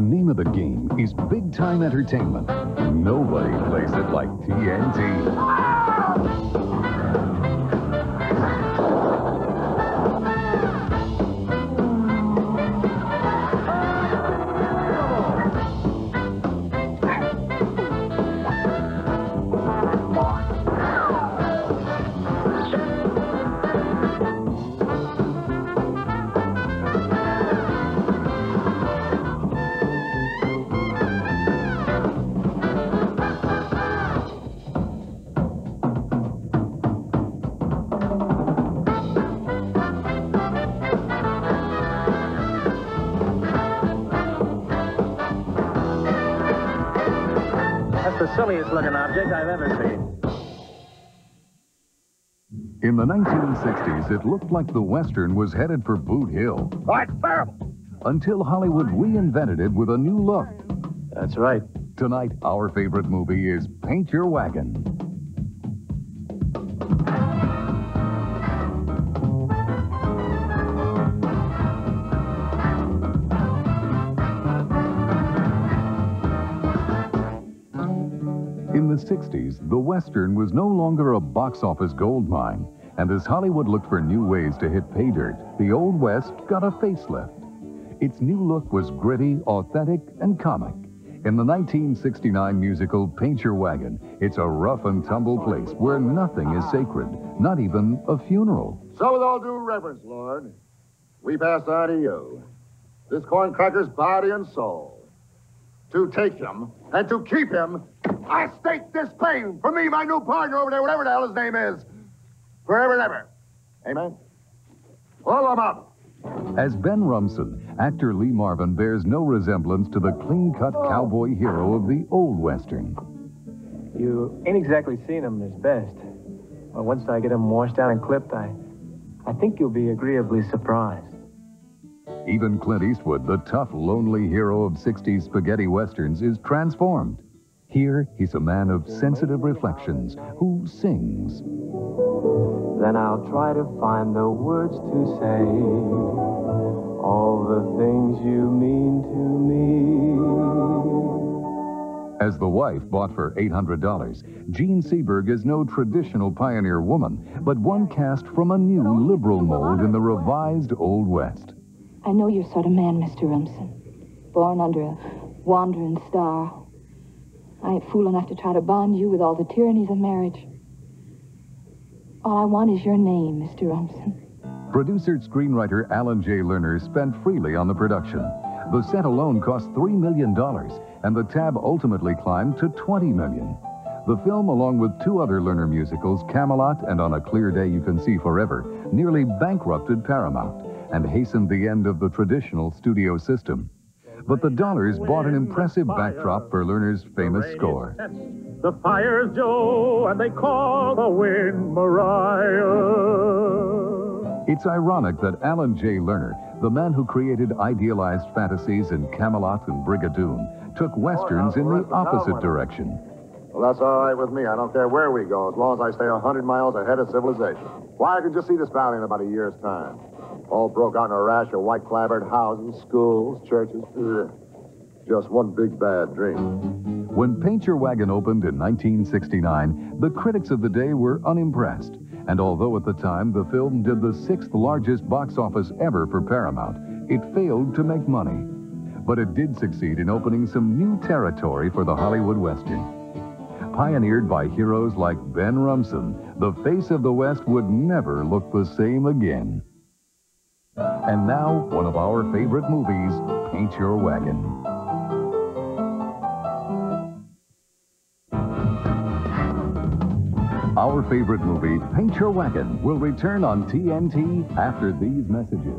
the name of the game is big time entertainment. Nobody plays it like TNT. Silliest looking object I've ever seen. In the 1960s, it looked like the Western was headed for Boot Hill. Why, it's terrible. Until Hollywood reinvented it with a new look. That's right. Tonight, our favorite movie is Paint Your Wagon. 60s, the Western was no longer a box office gold mine. And as Hollywood looked for new ways to hit pay dirt, the Old West got a facelift. Its new look was gritty, authentic, and comic. In the 1969 musical Paint Your Wagon, it's a rough and tumble place where nothing is sacred, not even a funeral. So, with all due reverence, Lord, we pass on to you this corn cracker's body and soul. To take him and to keep him, I stake this claim for me, my new partner over there, whatever the hell his name is, forever and ever. Amen. Pull him up. As Ben Rumson, actor Lee Marvin bears no resemblance to the clean cut cowboy hero of the old Western. You ain't exactly seen him at his best. But once I get him washed out and clipped, I, I think you'll be agreeably surprised. Even Clint Eastwood, the tough, lonely hero of 60s spaghetti westerns, is transformed. Here, he's a man of sensitive reflections who sings. Then I'll try to find the words to say all the things you mean to me. As the wife bought for $800, Jean Seberg is no traditional pioneer woman, but one cast from a new liberal mold in the revised Old West. I know your sort of man, Mr. Rumson. Born under a wandering star. I ain't fool enough to try to bond you with all the tyrannies of marriage. All I want is your name, Mr. Rumson. Producer and screenwriter Alan J. Lerner spent freely on the production. The set alone cost $3 million, and the tab ultimately climbed to 20 million. The film, along with two other Lerner musicals, Camelot and On a Clear Day You Can See Forever, nearly bankrupted Paramount and hastened the end of the traditional studio system. But the dollars bought an impressive backdrop for Lerner's famous score. The fire's Joe, and they call the wind Mariah. It's ironic that Alan J. Lerner, the man who created idealized fantasies in Camelot and Brigadoon, took westerns in the opposite direction. Well, that's all right with me. I don't care where we go, as long as I stay a 100 miles ahead of civilization. Why, I can just see this valley in about a year's time. All broke out in a rash of white clapboard houses, schools, churches. Ugh. Just one big bad dream. When Paint Your Wagon opened in 1969, the critics of the day were unimpressed. And although at the time the film did the sixth largest box office ever for Paramount, it failed to make money. But it did succeed in opening some new territory for the Hollywood Western. Pioneered by heroes like Ben Rumson, the face of the West would never look the same again. And now, one of our favorite movies, Paint Your Wagon. Our favorite movie, Paint Your Wagon, will return on TNT after these messages.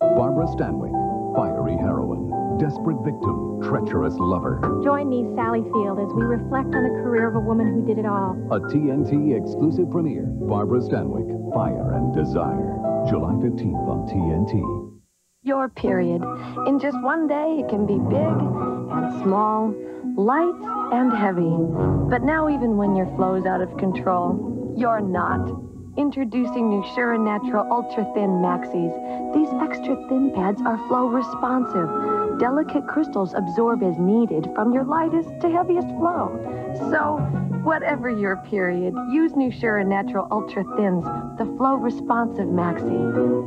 Barbara Stanwyck, fiery heroine, desperate victim, treacherous lover. Join me, Sally Field, as we reflect on the career of a woman who did it all. A TNT exclusive premiere, Barbara Stanwyck, Fire and Desire. July 15th on TNT. Your period. In just one day, it can be big and small, light and heavy. But now, even when your flow is out of control, you're not. Introducing new Natural Ultra Thin Maxis. These extra thin pads are flow responsive. Delicate crystals absorb as needed from your lightest to heaviest flow. So, whatever your period, use new Sure Natural Ultra Thins, the flow responsive Maxi.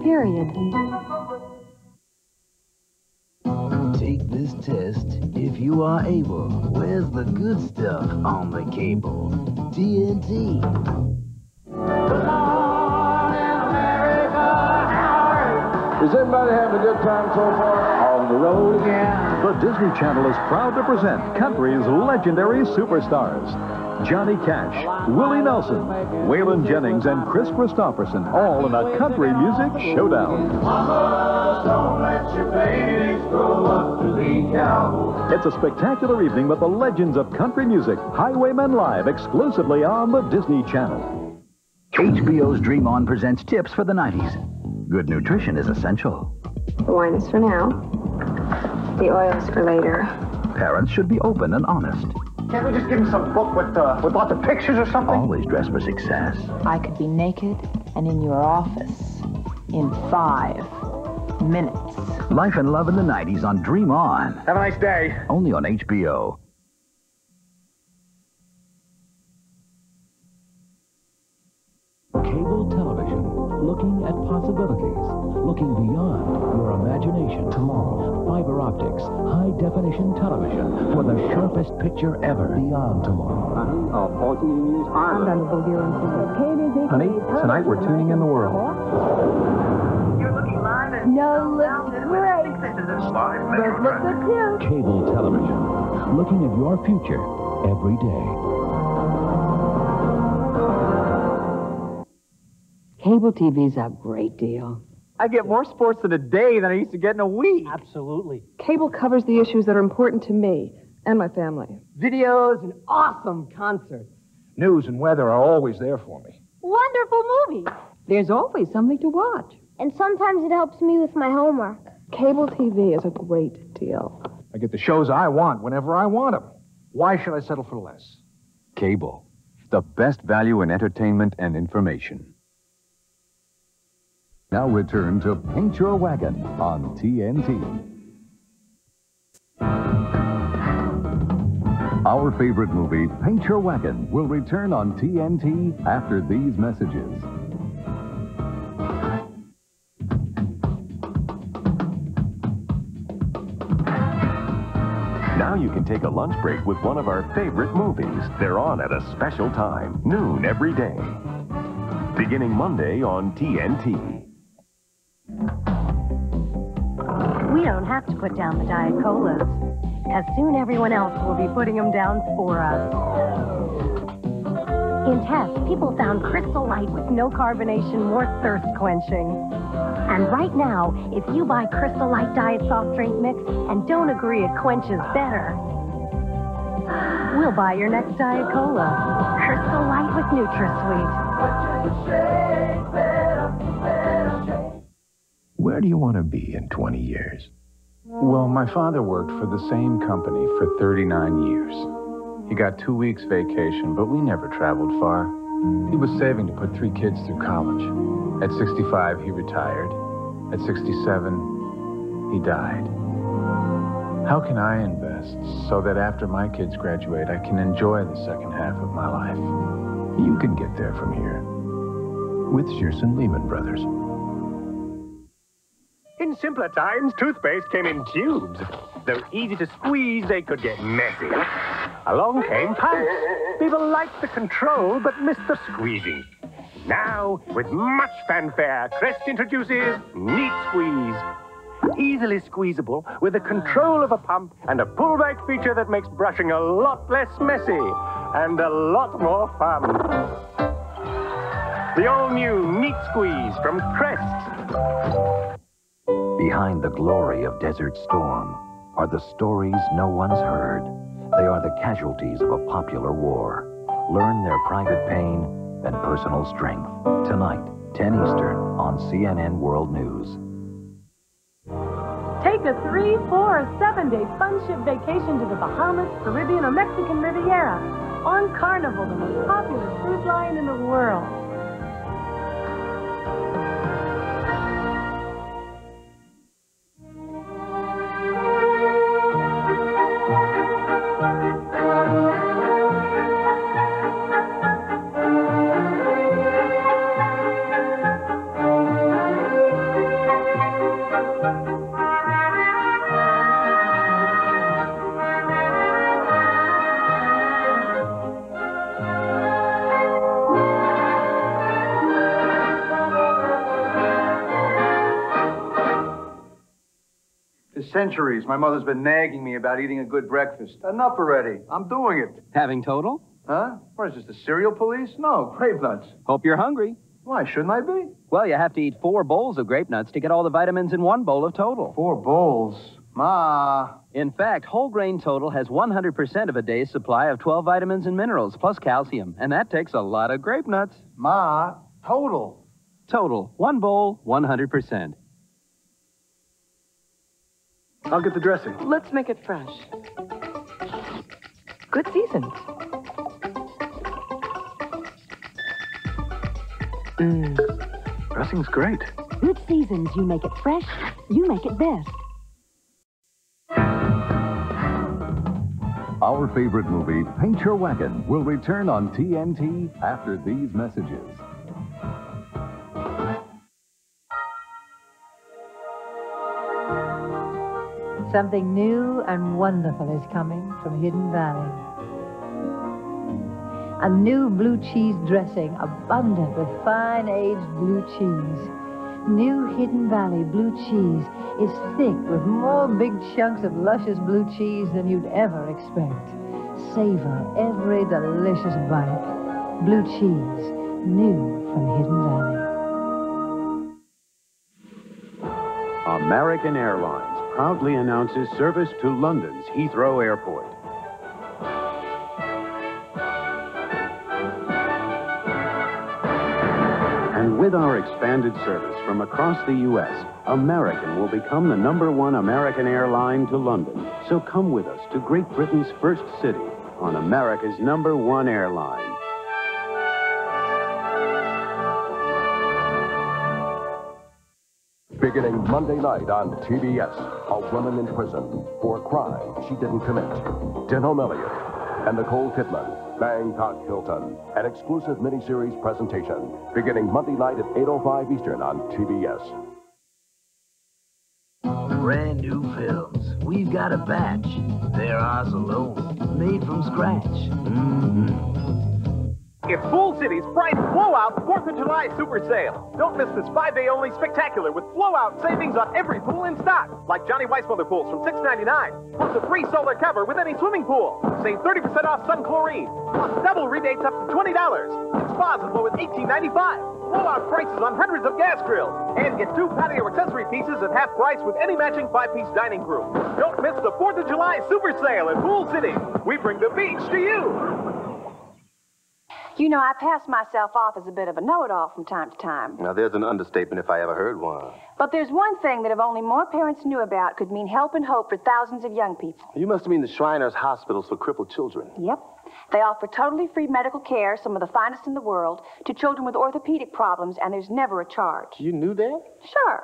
Period. Take this test if you are able. Where's the good stuff on the cable? TNT. Is everybody having a good time so far? On the road again. The Disney Channel is proud to present country's legendary superstars. Johnny Cash, Willie Nelson, Waylon Jennings, and Kris Kristofferson, all in a country music showdown. It's a spectacular evening with the legends of country music, Highwaymen Live, exclusively on the Disney Channel. HBO's Dream On presents tips for the 90s. Good nutrition is essential. The wine is for now. The oil is for later. Parents should be open and honest. Can't we just give him some book with, uh, with lots of pictures or something? Always dress for success. I could be naked and in your office in five minutes. Life and Love in the 90s on Dream On. Have a nice day. Only on HBO. Optics, high definition television for the sharpest picture ever. Beyond tomorrow. I'm done with Bulgarian Honey, tonight we're tuning in the world. You're looking live and... No, looks great. Those look good too. Cable television, looking at your future every day. Cable TV's a great deal. I get more sports in a day than I used to get in a week. Absolutely. Cable covers the issues that are important to me and my family. Videos and awesome concerts. News and weather are always there for me. Wonderful movies. There's always something to watch. And sometimes it helps me with my homework. Cable TV is a great deal. I get the shows I want whenever I want them. Why should I settle for less? Cable, the best value in entertainment and information. Now return to Paint Your Wagon on TNT. Our favorite movie, Paint Your Wagon, will return on TNT after these messages. Now you can take a lunch break with one of our favorite movies. They're on at a special time, noon every day. Beginning Monday on TNT. We don't have to put down the Diet Colas, as soon everyone else will be putting them down for us. In tests, people found Crystal Light with no carbonation more thirst quenching. And right now, if you buy Crystal Light Diet Soft Drink Mix and don't agree it quenches better, we'll buy your next Diet Cola. Crystal Light with NutraSweet. Where do you want to be in 20 years? Well, my father worked for the same company for 39 years. He got two weeks vacation, but we never traveled far. He was saving to put three kids through college. At 65, he retired. At 67, he died. How can I invest so that after my kids graduate, I can enjoy the second half of my life? You can get there from here with Shearson Lehman Brothers. In simpler times, toothpaste came in tubes. Though easy to squeeze, they could get messy. Along came pumps. People liked the control, but missed the squeezing. Now, with much fanfare, Crest introduces Neat Squeeze. Easily squeezable with the control of a pump and a pullback feature that makes brushing a lot less messy and a lot more fun. The all-new Neat Squeeze from Crest. Behind the glory of Desert Storm are the stories no one's heard. They are the casualties of a popular war. Learn their private pain and personal strength. Tonight, 10 Eastern on CNN World News. Take a three, four, or seven day fun ship vacation to the Bahamas, Caribbean, or Mexican Riviera on Carnival, the most popular cruise line in the world. Centuries, my mother's been nagging me about eating a good breakfast. Enough already. I'm doing it. Having total? Huh? What is this, the cereal police? No, grape nuts. Hope you're hungry. Why, shouldn't I be? Well, you have to eat four bowls of grape nuts to get all the vitamins in one bowl of total. Four bowls? Ma. In fact, whole grain total has 100% of a day's supply of 12 vitamins and minerals, plus calcium. And that takes a lot of grape nuts. Ma, total. Total. One bowl, 100%. I'll get the dressing. Let's make it fresh. Good seasoned. Mmm. Dressing's great. Good seasons, you make it fresh, you make it best. Our favorite movie, Paint Your Wagon, will return on TNT after these messages. Something new and wonderful is coming from Hidden Valley. A new blue cheese dressing, abundant with fine aged blue cheese. New Hidden Valley blue cheese is thick with more big chunks of luscious blue cheese than you'd ever expect. Savor every delicious bite. Blue cheese, new from Hidden Valley. American Airlines proudly announces service to London's Heathrow Airport. And with our expanded service from across the U.S., American will become the number one American airline to London. So come with us to Great Britain's first city on America's number one airline. Beginning Monday night on TBS, a woman in prison for a crime she didn't commit. Denholm Elliott and Nicole Kidman, Bangkok Hilton, an exclusive miniseries presentation. Beginning Monday night at 8.05 Eastern on TBS. Brand new films. We've got a batch. They're ours alone. Made from scratch. Mm-hmm. It's Pool City's Price Blowout 4th of July Super Sale. Don't miss this five-day only spectacular with blowout savings on every pool in stock, like Johnny Weissmuller pools from $6.99, plus a free solar cover with any swimming pool. Save 30% off sun chlorine, plus double rebates up to $20. And spas as low as $18.95. Blowout prices on hundreds of gas grills. And get two patio accessory pieces at half price with any matching five-piece dining group. Don't miss the 4th of July Super Sale at Pool City. We bring the beach to you. You know, I pass myself off as a bit of a know-it-all from time to time. Now, there's an understatement if I ever heard one. But there's one thing that if only more parents knew about could mean help and hope for thousands of young people. You must mean the Shriners Hospitals for Crippled Children. Yep. They offer totally free medical care, some of the finest in the world, to children with orthopedic problems, and there's never a charge. You knew that? Sure.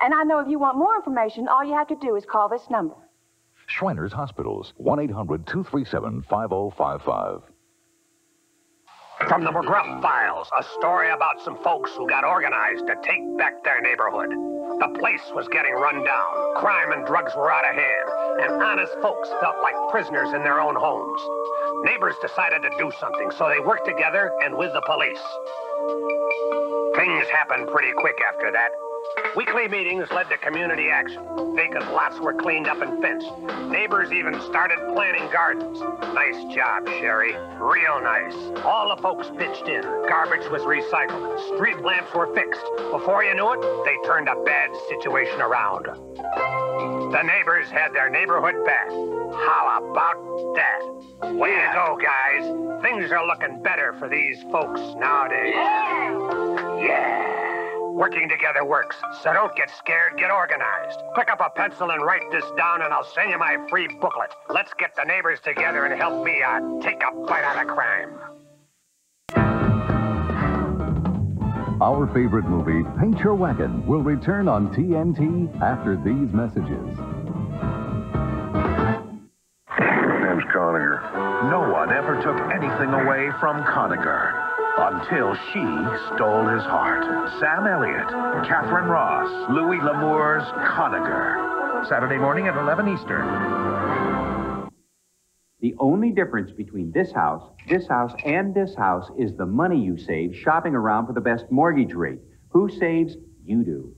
And I know if you want more information, all you have to do is call this number. Shriners Hospitals, 1 800 237 5055. From the McGruff Files, a story about some folks who got organized to take back their neighborhood. The place was getting run down, crime and drugs were out of hand, and honest folks felt like prisoners in their own homes. Neighbors decided to do something, so they worked together and with the police. Things happened pretty quick after that. Weekly meetings led to community action. Vacant lots were cleaned up and fenced. Neighbors even started planting gardens. Nice job, Sherry. Real nice. All the folks pitched in. Garbage was recycled. Street lamps were fixed. Before you knew it, they turned a bad situation around. The neighbors had their neighborhood back. How about that? Way to go, guys. Things are looking better for these folks nowadays. Yeah! yeah. Working together works, so don't get scared, get organized. Pick up a pencil and write this down, and I'll send you my free booklet. Let's get the neighbors together and help me uh, take a bite out of crime. Our favorite movie, Paint Your Wagon, will return on TNT after these messages. Name's Conagher. No one ever took anything away from Conagher until she stole his heart. Sam Elliott, Katharine Ross, Louis L'Amour's Conagher. Saturday morning at 11 Eastern. The only difference between this house, this house, and this house is the money you save shopping around for the best mortgage rate. Who saves? You do.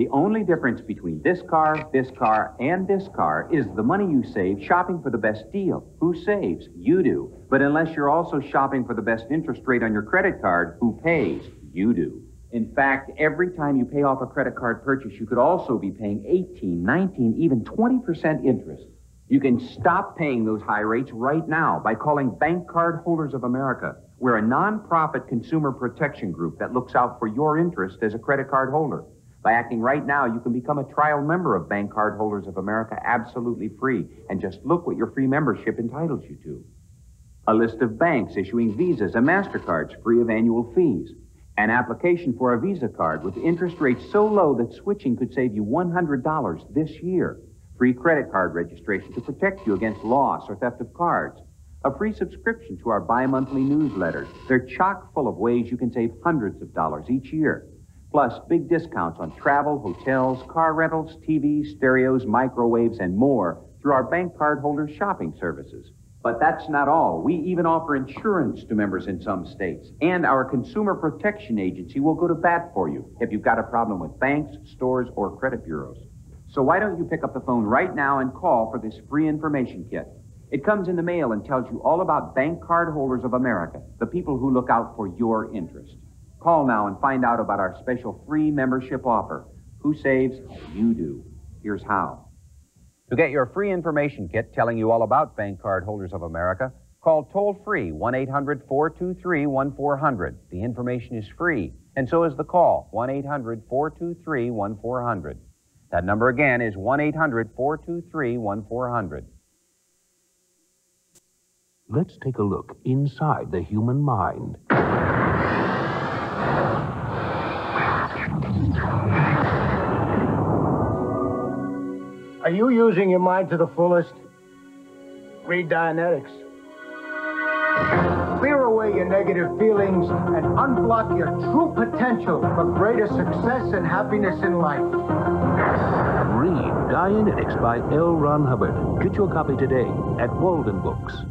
The only difference between this car, this car, and this car is the money you save shopping for the best deal. Who saves? You do. But unless you're also shopping for the best interest rate on your credit card, who pays? You do. In fact, every time you pay off a credit card purchase, you could also be paying 18, 19, even 20% interest. You can stop paying those high rates right now by calling Bank Card Holders of America. We're a nonprofit consumer protection group that looks out for your interest as a credit card holder. By acting right now, you can become a trial member of Bank Card Holders of America absolutely free. And just look what your free membership entitles you to. A list of banks issuing visas and MasterCards free of annual fees. An application for a Visa card with interest rates so low that switching could save you $100 this year. Free credit card registration to protect you against loss or theft of cards. A free subscription to our bi monthly newsletters. They're chock full of ways you can save hundreds of dollars each year. Plus, big discounts on travel, hotels, car rentals, TVs, stereos, microwaves, and more through our bank card holder shopping services. But that's not all. We even offer insurance to members in some states. And our consumer protection agency will go to bat for you if you've got a problem with banks, stores, or credit bureaus. So why don't you pick up the phone right now and call for this free information kit? It comes in the mail and tells you all about Bank Card Holders of America, the people who look out for your interest. Call now and find out about our special free membership offer. Who saves? You do. Here's how. To get your free information kit telling you all about Bank Card Holders of America, call toll free 1 800 423 1400. The information is free, and so is the call 1 800 423 1400. That number again is 1 800 423 1400. Let's take a look inside the human mind. Are you using your mind to the fullest? Read Dianetics. Clear away your negative feelings and unblock your true potential for greater success and happiness in life. Read Dianetics by L. Ron Hubbard. Get your copy today at Waldenbooks.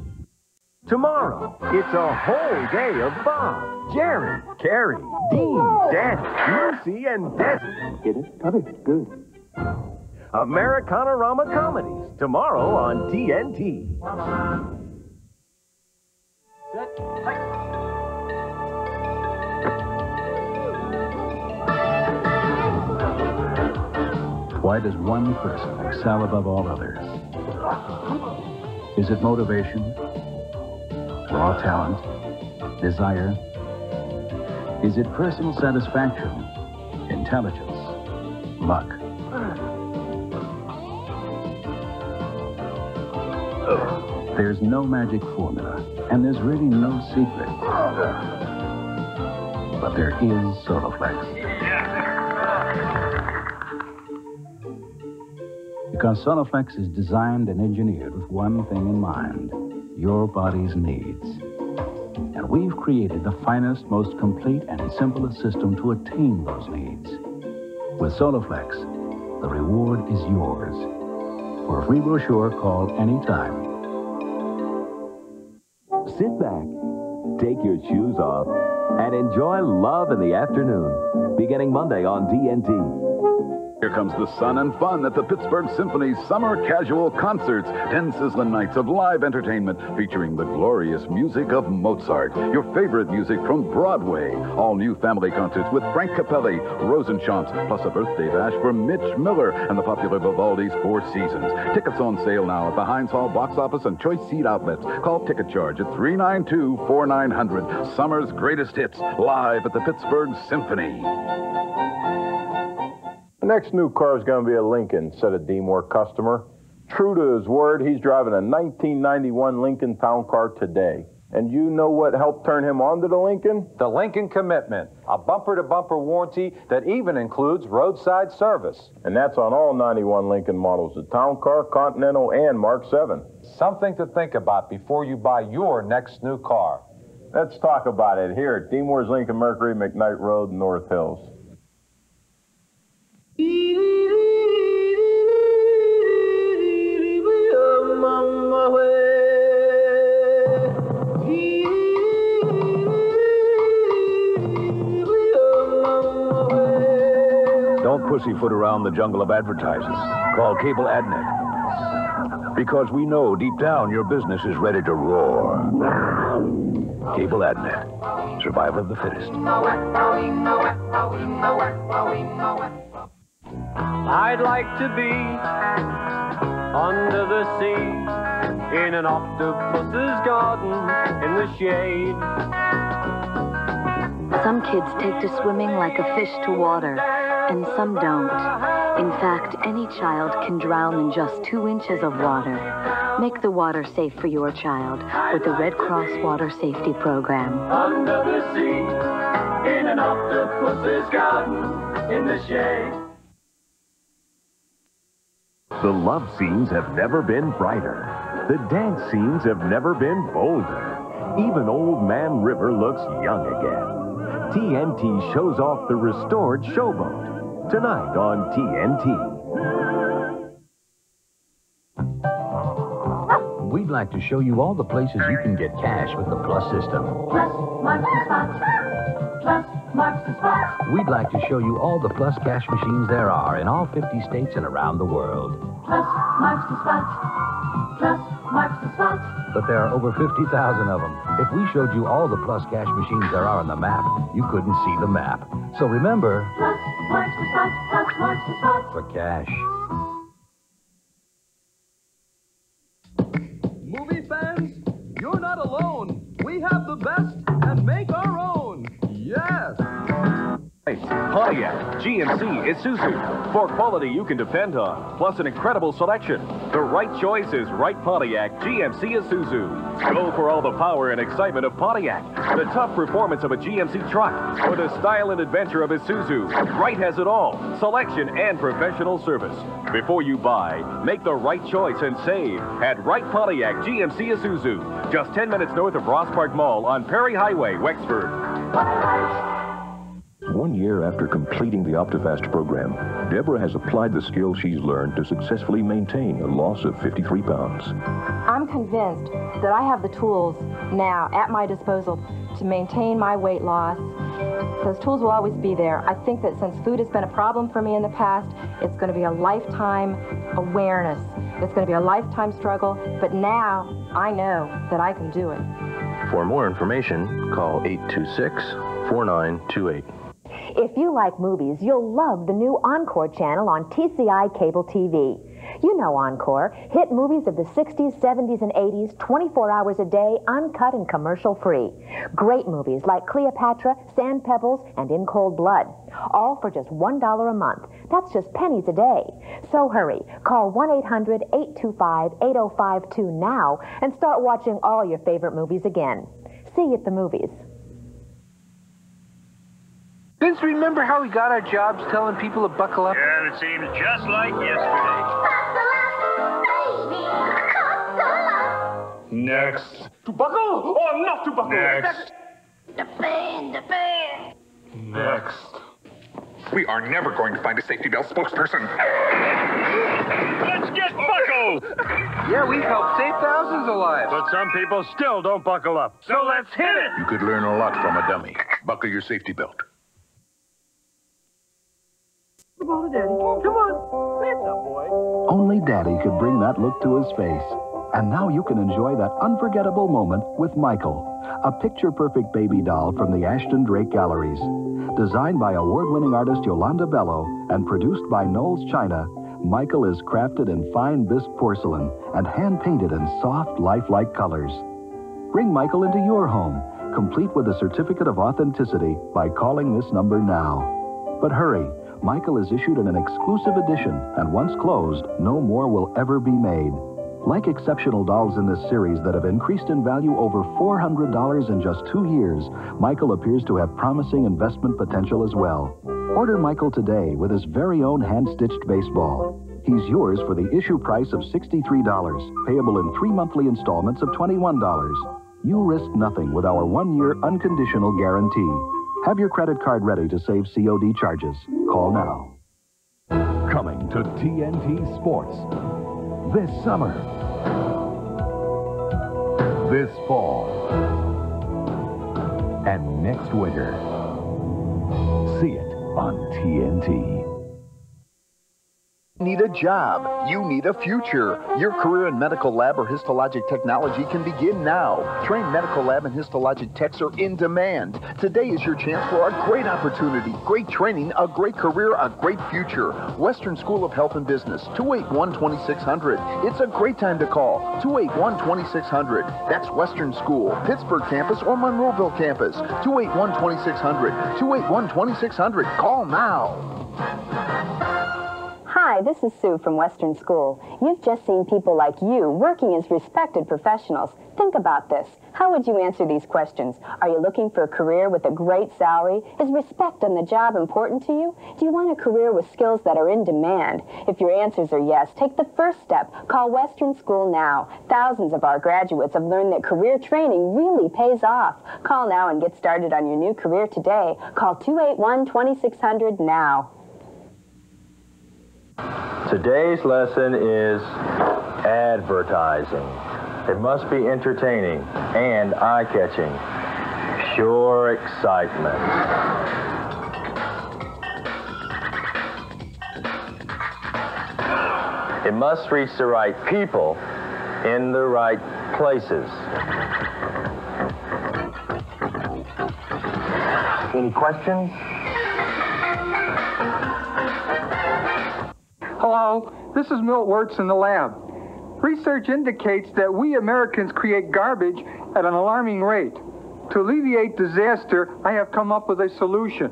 Tomorrow, it's a whole day of Bob, Jerry, Carrie, Dean, oh. Dan, Lucy, and Desi. Get it? Got it. Good. Americana-rama comedies, tomorrow on TNT. Why does one person excel above all others? Is it motivation? Raw talent? Desire? Is it personal satisfaction? Intelligence? Luck? There's no magic formula, and there's really no secret. But there is Soloflex. Because Soloflex is designed and engineered with one thing in mind your body's needs. And we've created the finest, most complete, and simplest system to attain those needs. With Soloflex, the reward is yours. For a free brochure, call anytime. Sit back, take your shoes off, and enjoy Love in the Afternoon, beginning Monday on TNT. Here comes the sun and fun at the Pittsburgh Symphony's Summer Casual Concerts. Ten sizzling nights of live entertainment featuring the glorious music of Mozart. Your favorite music from Broadway. All new family concerts with Frank Cappelli, Rosenshontz, plus a birthday bash for Mitch Miller and the popular Vivaldi's Four Seasons. Tickets on sale now at the Heinz Hall box office and choice seat outlets. Call Ticket Charge at 392-4900. Summer's greatest hits live at the Pittsburgh Symphony. The next new car is going to be a Lincoln, said a D-More customer. True to his word, he's driving a 1991 Lincoln Town Car today. And you know what helped turn him on to the Lincoln? The Lincoln Commitment, a bumper-to-bumper warranty that even includes roadside service. And that's on all 91 Lincoln models, the Town Car, Continental, and Mark 7. Something to think about before you buy your next new car. Let's talk about it here at D-Moore's Lincoln Mercury, McKnight Road, North Hills. Don't Don't pussyfoot around the jungle of advertising. Call Cable AdNet. Because we know deep down your business is ready to roar. Cable AdNet. Survival of the fittest. I'd like to be under the sea in an octopus's garden in the shade. Some kids take to swimming like a fish to water, and some don't. In fact, any child can drown in just two inches of water. Make the water safe for your child with the Red Cross Water Safety Program. Under the sea in an octopus's garden in the shade. The love scenes have never been brighter. The dance scenes have never been bolder. Even Old Man River looks young again. TNT shows off the restored showboat. Tonight on TNT. We'd like to show you all the places you can get cash with the Plus system. Plus, marks and spots. Plus, marks and spots. We'd like to show you all the Plus cash machines there are in all 50 states and around the world. Plus, marks and spots. Plus, marks and spots. But there are over 50,000 of them. If we showed you all the Plus cash machines there are on the map, you couldn't see the map. So remember, Plus, marks and spots. Plus, marks and spots. for cash. Movie fans, you're not alone. We have the best and make our own. Oh, Pontiac, GMC, Isuzu. For quality you can depend on, plus an incredible selection. The right choice is right Pontiac, GMC, Isuzu. Go for all the power and excitement of Pontiac, the tough performance of a GMC truck, or the style and adventure of Isuzu. Right has it all, selection and professional service. Before you buy, make the right choice and save at Right Pontiac, GMC, Isuzu. Just 10 minutes north of Ross Park Mall on Perry Highway, Wexford. One year after completing the OptiFast program, Deborah has applied the skills she's learned to successfully maintain a loss of 53 pounds. I'm convinced that I have the tools now at my disposal to maintain my weight loss. Those tools will always be there. I think that since food has been a problem for me in the past, it's going to be a lifetime awareness. It's going to be a lifetime struggle, but now I know that I can do it. For more information, call 826 4928. If you like movies, you'll love the new Encore channel on TCI Cable TV. You know Encore, hit movies of the 60s, 70s, and 80s, 24 hours a day, uncut and commercial free. Great movies like Cleopatra, Sand Pebbles, and In Cold Blood. All for just $1 a month. That's just pennies a day. So hurry, call 1 800 825 8052 now and start watching all your favorite movies again. See you at the movies. Vince, remember how we got our jobs telling people to buckle up? Yeah, it seems just like yesterday. Next. To buckle or not to buckle? Next. The band, the band. Next. We are never going to find a safety belt spokesperson. Let's get buckled! Yeah, we've helped save thousands of lives. But some people still don't buckle up. So let's hit it! You could learn a lot from a dummy. Buckle your safety belt. Come on, Daddy. Come on. Lift up, boy. Only Daddy could bring that look to his face. And now you can enjoy that unforgettable moment with Michael, a picture perfect baby doll from the Ashton Drake Galleries. Designed by award winning artist Yolanda Bello and produced by Knowles China, Michael is crafted in fine bisque porcelain and hand painted in soft, lifelike colors. Bring Michael into your home, complete with a certificate of authenticity by calling this number now. But hurry, Michael is issued in an exclusive edition, and once closed, no more will ever be made. Like exceptional dolls in this series that have increased in value over $400 in just two years, Michael appears to have promising investment potential as well. Order Michael today with his very own hand-stitched baseball. He's yours for the issue price of $63, payable in three monthly installments of $21. You risk nothing with our one-year unconditional guarantee. Have your credit card ready to save COD charges. Call now. Coming to TNT Sports this summer, this fall, and next winter. See it on TNT. Need a job. You need a future. Your career in medical lab or histologic technology can begin now. Trained medical lab and histologic techs are in demand. Today is your chance for a great opportunity, great training, a great career, a great future. Western School of Health and Business, 281 2600. It's a great time to call. 281 2600. That's Western School, Pittsburgh campus or Monroeville campus. 281 2600. 281 2600. Call now. Hi, this is Sue from Western School. You've just seen people like you working as respected professionals. Think about this. How would you answer these questions? Are you looking for a career with a great salary? Is respect on the job important to you? Do you want a career with skills that are in demand? If your answers are yes, take the first step. Call Western School now. Thousands of our graduates have learned that career training really pays off. Call now and get started on your new career today. Call 281 2600 now. Today's lesson is advertising. It must be entertaining and eye-catching. Sure excitement. It must reach the right people in the right places. Any questions? Hello, this is Milt Wirtz in the lab. Research indicates that we Americans create garbage at an alarming rate. To alleviate disaster, I have come up with a solution.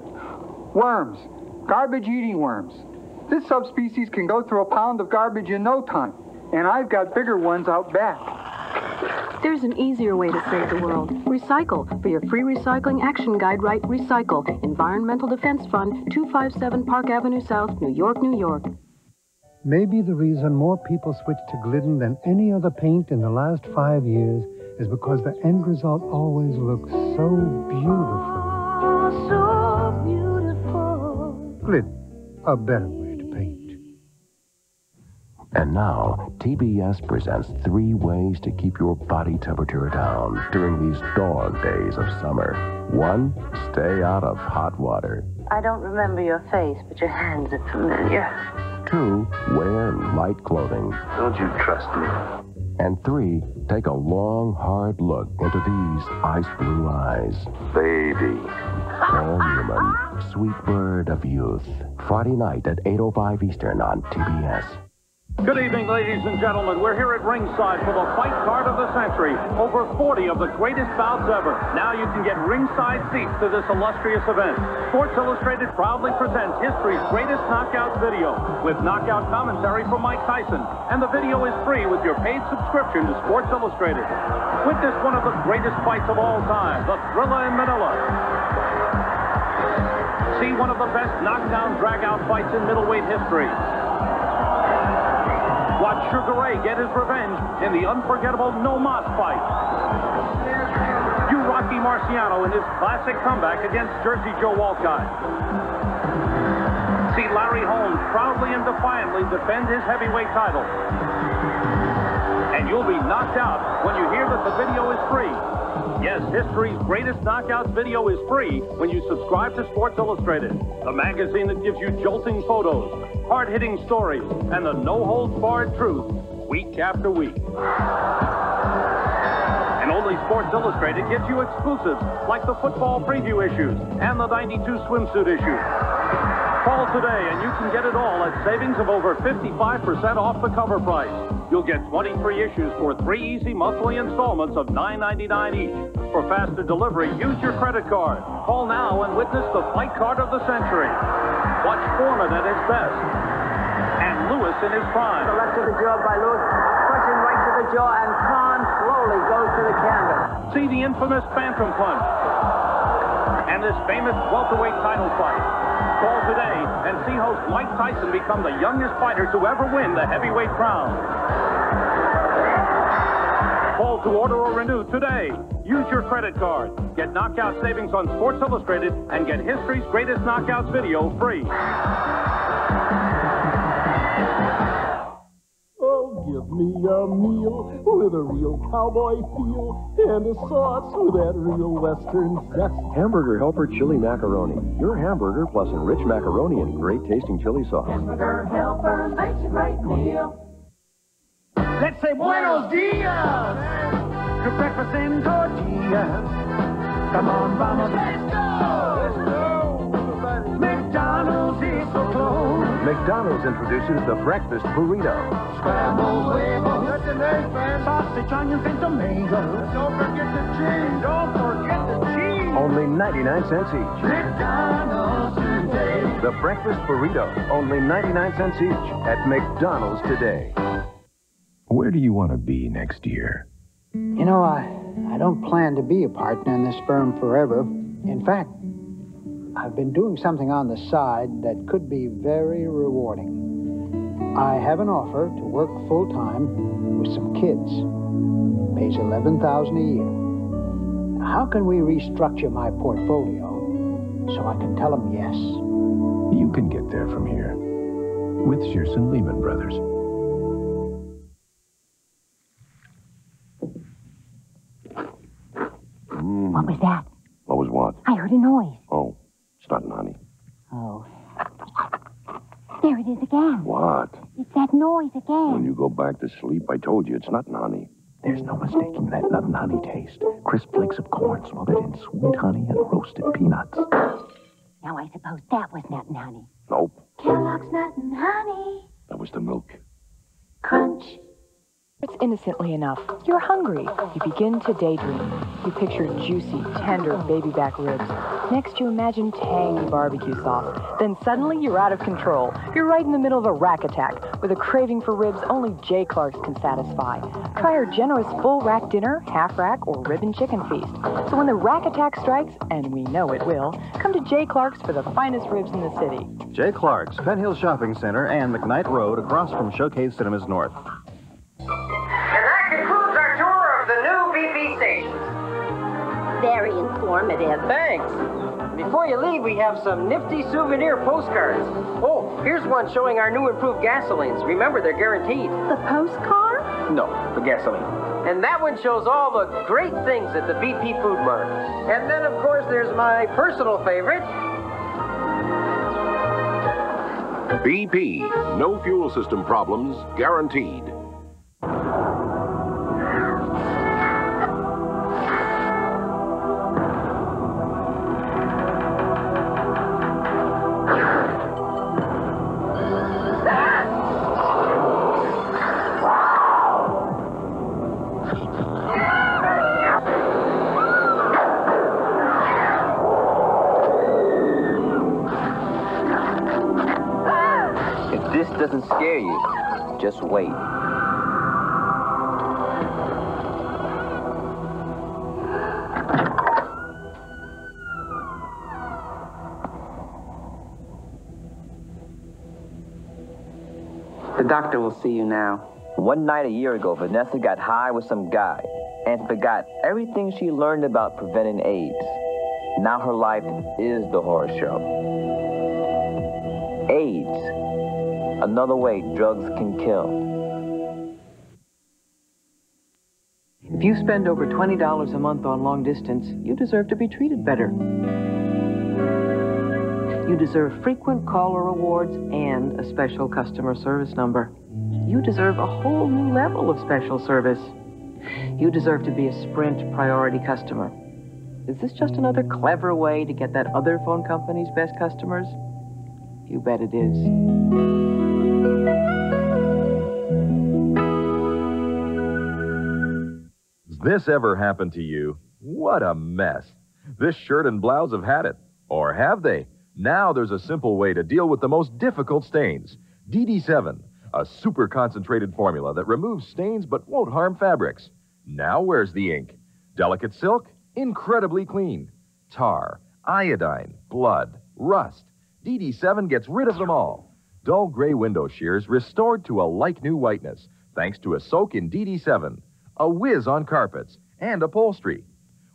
Worms, garbage-eating worms. This subspecies can go through a pound of garbage in no time, and I've got bigger ones out back. There's an easier way to save the world. Recycle. For your free recycling action guide, write Recycle. Environmental Defense Fund, 257 Park Avenue South, New York, New York. Maybe the reason more people switch to Glidden than any other paint in the last five years is because the end result always looks so beautiful. Oh, so beautiful. Glidden, a better way to paint. And now, TBS presents three ways to keep your body temperature down during these dog days of summer. One, stay out of hot water. I don't remember your face, but your hands are familiar. Two, wear light clothing. Don't you trust me? And three, take a long, hard look into these ice blue eyes. Baby. Paul Newman, sweet bird of youth. Friday night at 8.05 Eastern on TBS. Good evening, ladies and gentlemen. We're here at ringside for the fight card of the century. Over 40 of the greatest bouts ever. Now you can get ringside seats to this illustrious event. Sports Illustrated proudly presents history's greatest knockout video with knockout commentary from Mike Tyson. And the video is free with your paid subscription to Sports Illustrated. Witness one of the greatest fights of all time, the Thrilla in Manila. See one of the best knockdown drag-out fights in middleweight history. Watch Sugar Ray get his revenge in the unforgettable No Mas fight. You Rocky Marciano in his classic comeback against Jersey Joe Walcott. See Larry Holmes proudly and defiantly defend his heavyweight title. And you'll be knocked out when you hear that the video is free. Yes, history's greatest knockouts video is free when you subscribe to Sports Illustrated, the magazine that gives you jolting photos, hard-hitting stories, and the no-holds-barred truth week after week. And only Sports Illustrated gives you exclusives like the football preview issues and the 92 swimsuit issue. Call today and you can get it all at savings of over 55% off the cover price. You'll get 23 issues for three easy monthly installments of $9.99 each. For faster delivery, use your credit card. Call now and witness the fight card of the century. Watch Foreman at his best and Louis in his prime. The left to the jaw by Louis. Pushing right to the jaw, and Conn slowly goes to the canvas. See the infamous Phantom Punch and this famous welterweight title fight. Call today and see host Mike Tyson become the youngest fighter to ever win the heavyweight crown. Call to order or renew today. Use your credit card. Get knockout savings on Sports Illustrated and get history's greatest knockouts video free. Oh, give me a meal with a real cowboy feel and a sauce with that real western zest. Hamburger Helper Chili Macaroni. Your hamburger plus enriched macaroni and great tasting chili sauce. Hamburger Helper makes a great meal. Let's say buenos dias to breakfast and tortillas. Come on, vamos, let's go. Let's go. McDonald's is so close. McDonald's introduces the breakfast burrito. Scrambled huevos. That's an egg, man. Sausage, onions, and tomatoes. Don't forget the cheese. Don't forget the cheese. Only 99 cents each. McDonald's today. The breakfast burrito. Only 99 cents each at McDonald's today. Where do you want to be next year? You know, I, I don't plan to be a partner in this firm forever. In fact, I've been doing something on the side that could be very rewarding. I have an offer to work full time with some kids. Pays eleven thousand a year. How can we restructure my portfolio so I can tell them yes? You can get there from here with Shearson Lehman Brothers. What? I heard a noise. Oh, it's not Nani. Oh. There it is again. What? It's that noise again. When you go back to sleep, I told you it's not honey. There's no mistaking that nut and honey taste. Crisp flakes of corn smothered in sweet honey and roasted peanuts. Now I suppose that was nut and honey. Nope, Kellogg's nut and honey. that was the milk. Crunch. It's innocently enough. You're hungry. You begin to daydream. You picture juicy, tender baby back ribs. Next, you imagine tangy barbecue sauce. Then suddenly, you're out of control. You're right in the middle of a rack attack with a craving for ribs only J. Clark's can satisfy. Try our generous full rack dinner, half rack, or ribbon chicken feast. So when the rack attack strikes, and we know it will, come to J. Clark's for the finest ribs in the city. J. Clark's, Penn Hill Shopping Center, and McKnight Road across from Showcase Cinemas North. Informative. Thanks. Before you leave, we have some nifty souvenir postcards. Oh, here's one showing our new improved gasolines. Remember, they're guaranteed. The postcard? No, the gasoline. And that one shows all the great things at the BP Food Mart. And then, of course, there's my personal favorite. BP, no fuel system problems, guaranteed. Doctor will see you now. One night a year ago, Vanessa got high with some guy and forgot everything she learned about preventing AIDS. Now her life is the horror show. AIDS. Another way drugs can kill. If you spend over $20 a month on long distance, you deserve to be treated better. You deserve frequent caller awards and a special customer service number. You deserve a whole new level of special service. You deserve to be a Sprint priority customer. Is this just another clever way to get that other phone company's best customers? You bet it is. Has this ever happened to you? What a mess. This shirt and blouse have had it. Or have they? Now there's a simple way to deal with the most difficult stains. DD7, a super concentrated formula that removes stains but won't harm fabrics. Now where's the ink? Delicate silk? Incredibly clean. Tar, iodine, blood, rust. DD7 gets rid of them all. Dull gray window sheers restored to a like new whiteness thanks to a soak in DD7, a whiz on carpets, and upholstery.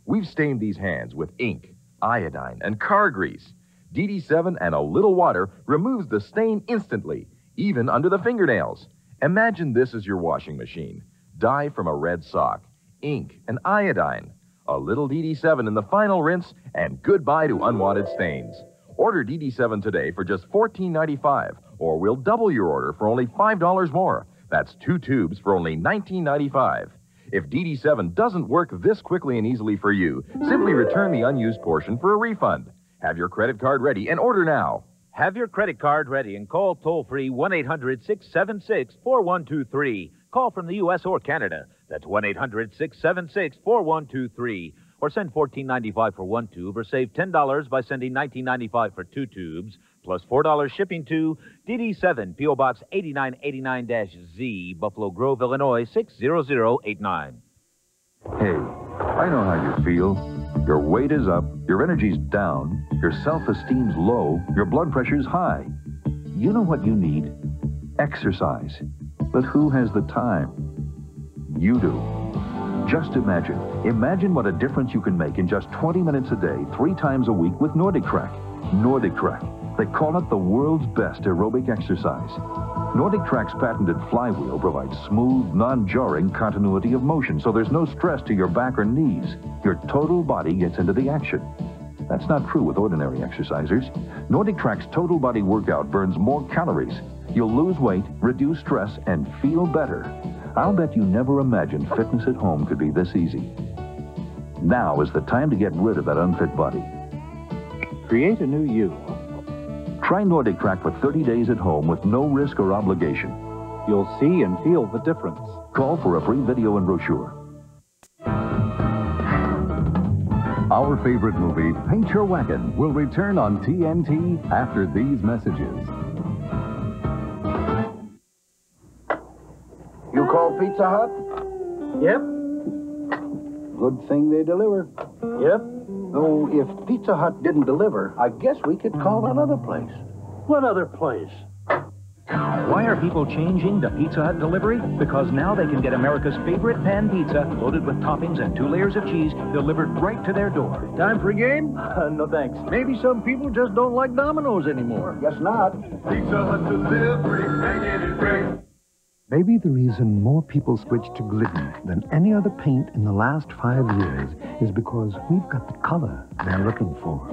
We've stained these hands with ink, iodine, and car grease. DD7 and a little water removes the stain instantly, even under the fingernails. Imagine this is your washing machine. Dye from a red sock, ink, and iodine. A little DD7 in the final rinse, and goodbye to unwanted stains. Order DD7 today for just $14.95, or we'll double your order for only $5 more. That's two tubes for only $19.95. If DD7 doesn't work this quickly and easily for you, simply return the unused portion for a refund. Have your credit card ready and order now. Have your credit card ready and call toll free 1 800 676 4123. Call from the U.S. or Canada. That's 1 800 676 4123. Or send $14.95 for one tube, or save $10 by sending $19.95 for two tubes, plus $4 shipping to DD7, P.O. Box 8989 Z, Buffalo Grove, Illinois 60089. Hey, I know how you feel. Your weight is up, your energy's down, your self-esteem's low, your blood pressure's high. You know what you need? Exercise. But who has the time? You do. Just imagine. Imagine what a difference you can make in just 20 minutes a day, three times a week with NordicTrack. NordicTrack. They call it the world's best aerobic exercise. NordicTrack's patented flywheel provides smooth, non-jarring continuity of motion, so there's no stress to your back or knees. Your total body gets into the action. That's not true with ordinary exercisers. NordicTrack's total body workout burns more calories. You'll lose weight, reduce stress, and feel better. I'll bet you never imagined fitness at home could be this easy. Now is the time to get rid of that unfit body. Create a new you. Try NordicTrack for 30 days at home with no risk or obligation. You'll see and feel the difference. Call for a free video and brochure. Our favorite movie, Paint Your Wagon, will return on TNT after these messages. You call Pizza Hut? Yep. Good thing they deliver. Yep. Though if Pizza Hut didn't deliver, I guess we could call another place. What other place? Why are people changing to Pizza Hut delivery? Because now they can get America's favorite pan pizza, loaded with toppings and two layers of cheese, delivered right to their door. Time for a game? Uh, no thanks. Maybe some people just don't like Domino's anymore. Guess not. Pizza Hut delivery, banging it great. Maybe the reason more people switch to Glidden than any other paint in the last five years is because we've got the color they're looking for.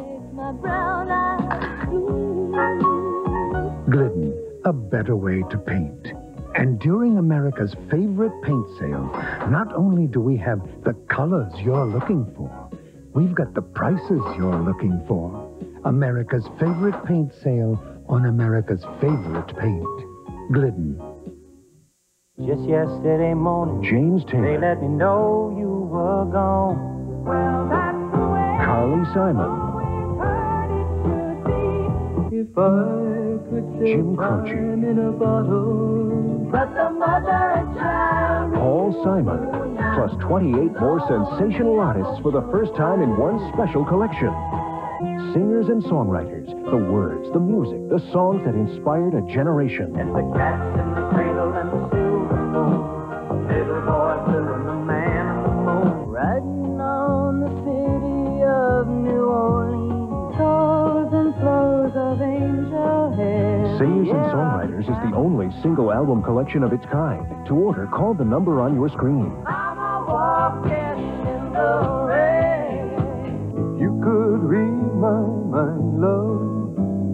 Glidden, a better way to paint. And during America's favorite paint sale, not only do we have the colors you're looking for, we've got the prices you're looking for. America's favorite paint sale on America's favorite paint. Glidden. Just yesterday morning, James Taylor. they Taylor, let me know you were gone. Well, that's the way Carly Simon, if I could say Jim Croce, in a bottle. But the mother and child. Paul Simon, plus 28 more sensational artists for the first time in one special collection. Singers and songwriters, the words, the music, the songs that inspired a generation. And the cats in the cradle and the Songwriters is the only single album collection of its kind. To order, call the number on your screen. I'm walking in the rain. You could read my mind, love.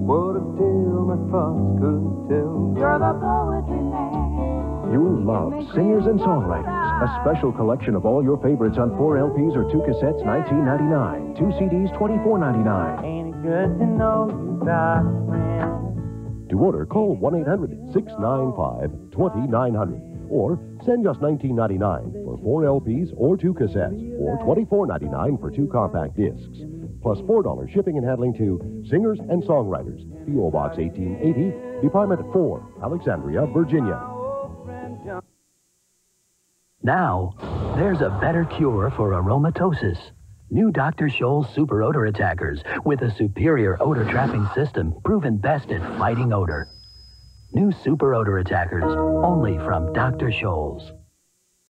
What a tale my thoughts could tell. You're the poetry man. You'll love Singers and Songwriters, a special collection of all your favorites on four LPs or two cassettes, $19.99. Two CDs, $24.99. Ain't it good to know you got a friend? To order, call 1 800 695 2900 or send just $19.99 for four LPs or two cassettes or $24.99 for two compact discs. Plus $4 shipping and handling to Singers and Songwriters, P.O. Box 1880, Department 4, Alexandria, Virginia. Now, there's a better cure for aromatosis. New Dr. Scholl's Super Odor Attackers with a superior odor trapping system proven best at fighting odor. New Super Odor Attackers, only from Dr. Scholl's.